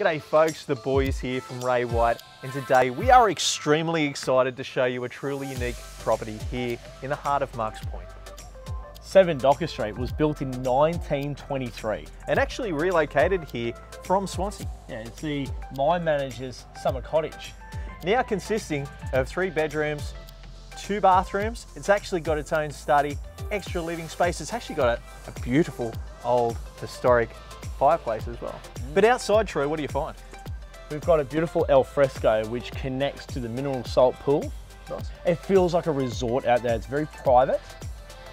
G'day folks, the boys here from Ray White and today we are extremely excited to show you a truly unique property here in the heart of Marks Point. 7 Docker Street was built in 1923. And actually relocated here from Swansea. Yeah, it's the mine manager's summer cottage. Now consisting of three bedrooms, two bathrooms. It's actually got its own study, extra living space. It's actually got a, a beautiful old historic fireplace as well. Mm. But outside, Troy, what do you find? We've got a beautiful al fresco which connects to the mineral salt pool. Nice. It feels like a resort out there. It's very private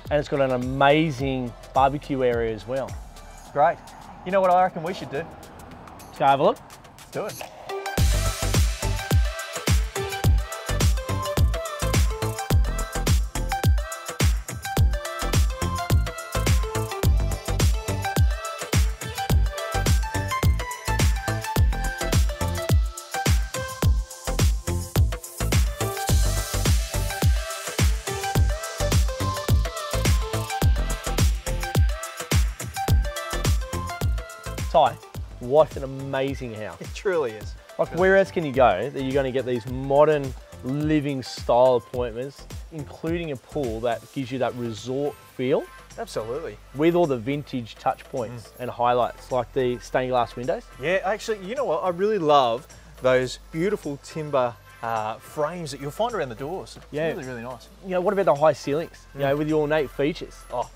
and it's got an amazing barbecue area as well. Great. You know what I reckon we should do? Let's go have a look. Let's do it. Ty, what an amazing house. It truly is. Like where else can you go that you're going to get these modern living style appointments, including a pool that gives you that resort feel? Absolutely. With all the vintage touch points mm. and highlights like the stained glass windows. Yeah, actually, you know what? I really love those beautiful timber uh, frames that you'll find around the doors. It's yeah. really, really nice. You know, what about the high ceilings? Mm. You know, with the ornate features. Oh,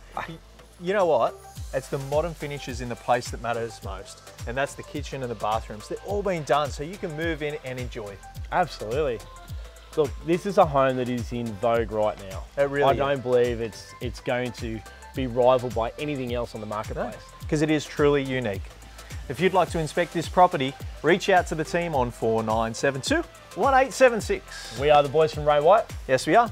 you know what? It's the modern finishes in the place that matters most, and that's the kitchen and the bathrooms. They're all been done so you can move in and enjoy. Absolutely. Look, this is a home that is in vogue right now. It really I don't believe it's, it's going to be rivaled by anything else on the marketplace. Because no, it is truly unique. If you'd like to inspect this property, reach out to the team on 4972 1876. We are the boys from Ray White. Yes, we are.